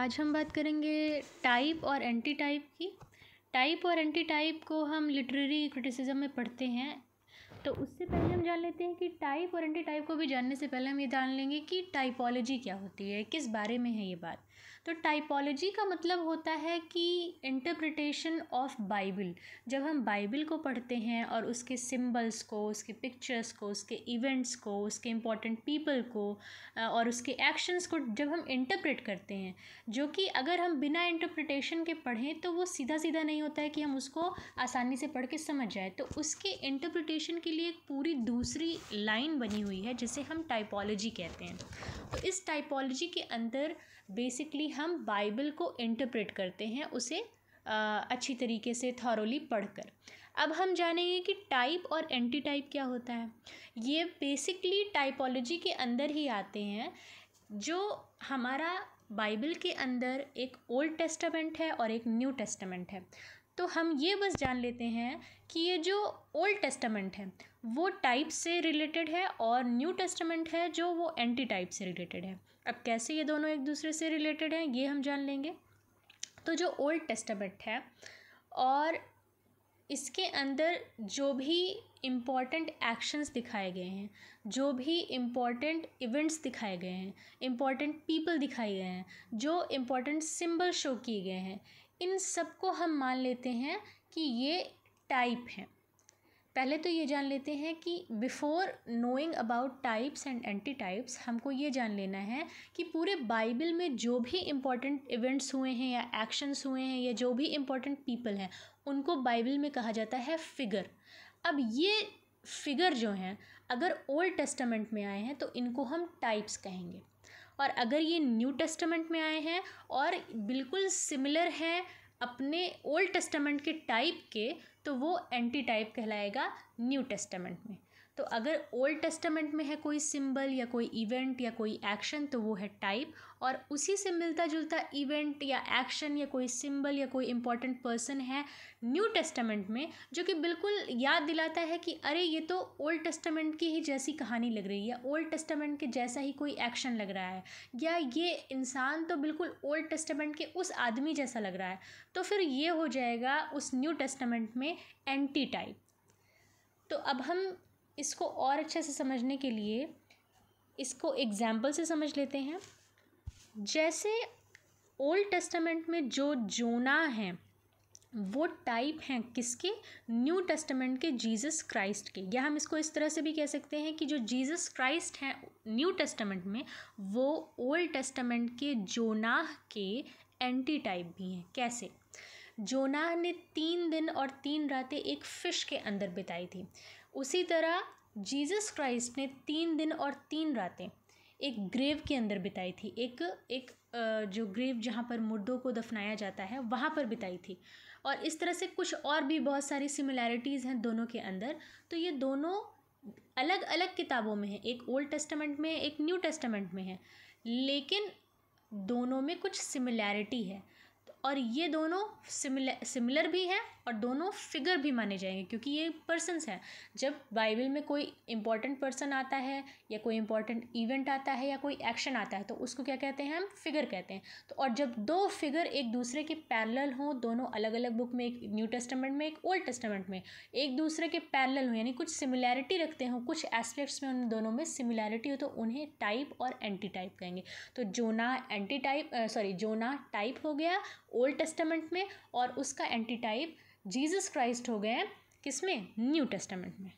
आज हम बात करेंगे टाइप और एंटी टाइप की। टाइप और एंटी टाइप को हम लिटरेरी क्रिटिसिज्म में पढ़ते हैं। तो उससे पहले हम जान लेते हैं कि टाइप और एंटी टाइप को भी जानने से पहले हम ये जान लेंगे कि टाइपोलॉजी क्या होती है, किस बारे में है ये बात। तो टाइपोलॉजी का मतलब होता है कि इंटरप्रिटेशन ऑफ़ बाइबल जब हम बाइबल को पढ़ते हैं और उसके सिंबल्स को, उसके पिक्चर्स को, उसके इवेंट्स को, उसके इम्पोर्टेंट पीपल को और उसके एक्शंस को जब हम इंटरप्रेट करते हैं, जो कि अगर हम बिना इंटरप्रिटेशन के पढ़ें तो वो सीधा सीधा नहीं होता है कि हम उसको आसानी से पढ़ के समझ जाए। तो उसके इंटरप्रिटेशन के लिए एक पूरी दूसरी लाइन बनी हुई है जिसे हम टाइपोलॉजी कहते हैं। तो इस टाइपोलॉजी के अंदर बेसिकली हम बाइबल को इंटरप्रेट करते हैं उसे आ, अच्छी तरीके से थॉरोली पढ़कर। अब हम जानेंगे कि टाइप और एंटी टाइप क्या होता है। ये बेसिकली टाइपोलॉजी के अंदर ही आते हैं जो हमारा बाइबल के अंदर एक ओल्ड टेस्टामेंट है और एक न्यू टेस्टामेंट है। तो हम ये बस जान लेते हैं कि ये जो ओल्ड टेस्टामेंट है, वो टाइप से रिलेटेड है और न्यू टेस्टामेंट है जो वो एंटी टाइप से रिलेटेड है। अब कैसे ये दोनों एक दूसरे से रिलेटेड हैं, ये हम जान लेंगे। तो जो ओल्ड टेस्टामेंट है और इसके अंदर जो भी इंपॉर्टेंट एक्शंस दिखाए गए हैं, जो भी इंपॉर्टेंट इवेंट्स दिखाए गए हैं इंपॉर्टेंट पीपल दिखाए गए हैं, जो इंपॉर्टेंट सिंबल शो किए गए हैं इन सबको हम मान लेते हैं कि ये टाइप हैं। पहले तो ये जान लेते हैं कि before knowing about types and anti types हमको ये जान लेना है कि पूरे बाइबल में जो भी इंपॉर्टेंट इवेंट्स हुए हैं या एक्शंस हुए हैं या जो भी इंपॉर्टेंट पीपल हैं, उनको बाइबल में कहा जाता है फिगर अब ये फिगर जो हैं, अगर ओल्ड टेस्टामेंट में आए हैं तो इनको हम टाइप्स कहेंगे। और अगर ये न्यू टेस्टामेंट में आए हैं और बिल्कुल सिमिलर हैं अपने ओल्ड टेस्टामेंट के टाइप के तो वो एंटी टाइप कहलाएगा न्यू टेस्टामेंट में। तो अगर ओल्ड टेस्टामेंट में है कोई सिंबल या कोई इवेंट या कोई एक्शन तो वो है टाइप और उसी से मिलता जुलता इवेंट या एक्शन या कोई सिंबल या कोई इंपॉर्टेंट पर्सन है न्यू टेस्टामेंट में, जो कि बिल्कुल याद दिलाता है कि अरे, ये तो ओल्ड टेस्टामेंट की ही जैसी कहानी लग रही है ओल्ड टेस्टामेंट के जैसा ही कोई एक्शन लग रहा है। या ये इंसान तो बिल्कुल ओल्ड टेस्टामेंट के उस आदमी जैसा लग रहा है। तो फिर ये हो जाएगा उस न्यू टेस्टामेंट में एंटी टाइप तो अब हम इसको और अच्छे से समझने के लिए इसको एग्ज़ाम्पल से समझ लेते हैं। जैसे ओल्ड टेस्टामेंट में जो जोना हैं, वो टाइप हैं किसके? न्यू टेस्टामेंट के जीसस क्राइस्ट के। या हम इसको इस तरह से भी कह सकते हैं कि जो जीसस क्राइस्ट हैं न्यू टेस्टामेंट में, वो ओल्ड टेस्टामेंट के जोनाह के एंटी टाइप भी हैं। कैसे? जोनाह ने तीन दिन और तीन रातें एक फ़िश के अंदर बिताई थी। उसी तरह जीसस क्राइस्ट ने तीन दिन और तीन रातें एक ग्रेव के अंदर बिताई थी। एक एक जो ग्रेव जहाँ पर मुर्दों को दफनाया जाता है, वहाँ पर बिताई थी। और इस तरह से कुछ और भी बहुत सारी सिमिलैरिटीज़ हैं दोनों के अंदर। तो ये दोनों अलग अलग किताबों में है। एक ओल्ड टेस्टामेंट में, एक न्यू टेस्टामेंट में है। लेकिन दोनों में कुछ सिमिलैरिटी है। और ये दोनों सिमिलर सिमिलर भी हैं और दोनों फिगर भी माने जाएँगे, क्योंकि ये पर्सनस हैं। जब बाइबल में कोई इंपॉर्टेंट पर्सन आता है या कोई इंपॉर्टेंट इवेंट आता है या कोई एक्शन आता है तो उसको क्या कहते हैं हम? फिगर कहते हैं। तो और जब दो फिगर एक दूसरे के पैरेलल हों, दोनों अलग अलग बुक में एक न्यू टेस्टामेंट में, एक ओल्ड टेस्टामेंट में, एक दूसरे के पैरेलल हों, यानी कुछ सिमिलैरिटी रखते हों, कुछ एस्पेक्ट्स में उन दोनों में सिमिलैरिटी हो तो उन्हें टाइप और एंटी टाइप कहेंगे। तो Jonah anti type sorry Jonah type हो गया ओल्ड टेस्टामेंट में और उसका एंटी टाइप, जीसस क्राइस्ट हो गए हैं किसमें न्यू टेस्टामेंट में।